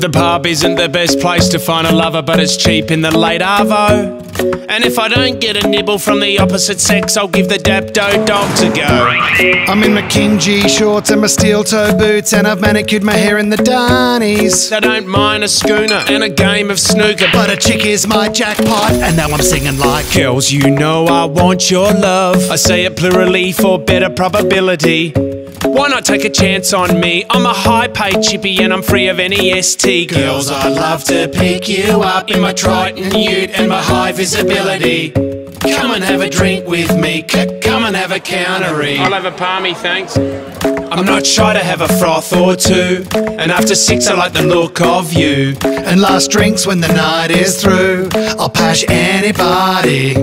The pub isn't the best place to find a lover, but it's cheap in the late Arvo. And if I don't get a nibble from the opposite sex, I'll give the Dapto dogs a go. I'm in my King Gee shorts and my steel toe boots, and I've manicured my hair in the Darnies. I don't mind a schooner and a game of snooker, But a chick is my jackpot, and now I'm singing like. Girls, you know I want your love. I say it plurally for better probability. Why not take a chance on me? I'm a high paid chippy and I'm free of any ST. Girls, I'd love to pick you up in my Triton ute and my high visibility. Come and have a drink with me. C- come and have a countery. I'll have a palmy, thanks. I'm not shy to have a froth or two. And after six, I like the look of you. And last drinks when the night is through. I'll pash anybody.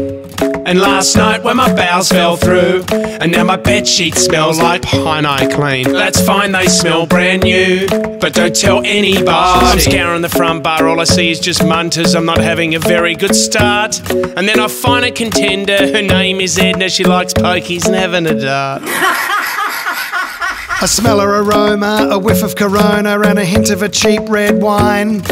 And last night when my bowels fell through, and now my bed sheets smell like Pine O Cleen. That's fine, they smell brand new, but don't tell anybody. I'm scouring the front bar, all I see is just munters. I'm not having a very good start. And then I find a contender, her name is Edna. She likes pokies and having a dart. I smell her aroma, a whiff of Corona, and a hint of a cheap red wine.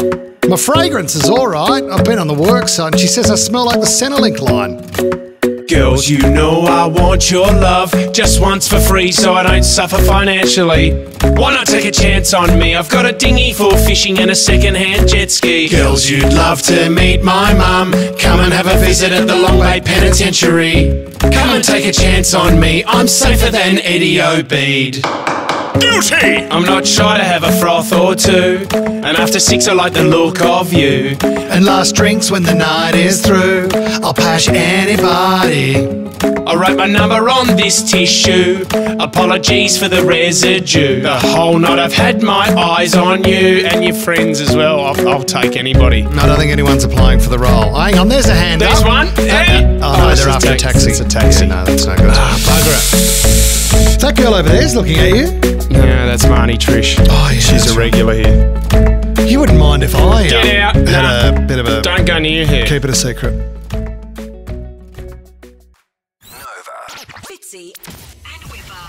My fragrance is alright. I've been on the work site, and she says I smell like the Centrelink line. Girls, you know I want your love just once for free so I don't suffer financially. Why not take a chance on me? I've got a dinghy for fishing and a second-hand jet ski. Girls, you'd love to meet my mum. Come and have a visit at the Long Bay Penitentiary. Come and take a chance on me. I'm safer than Eddie Obeid. Guilty! I'm not shy to have a froth or two. And after six, I like the look of you. And last drinks when the night is through. I'll pash anybody. I wrote my number on this tissue. Apologies for the residue. The whole night I've had my eyes on you and your friends as well. I'll, I'll take anybody. No, I don't think anyone's applying for the role. Hang on, there's a hand There's up. one. Hey. Oh, no, it's they're after a taxi. It's a taxi. Yeah, no, that's no good. Ah, bugger That girl over there's looking at you. Yeah, that's Marnie Trish. Oh, yeah, She's a regular right. here. You wouldn't mind if I uh, get um, out. Had nah, a bit of a. Don't go near here. Keep it a secret. Nova, Fitzy, and Wippa.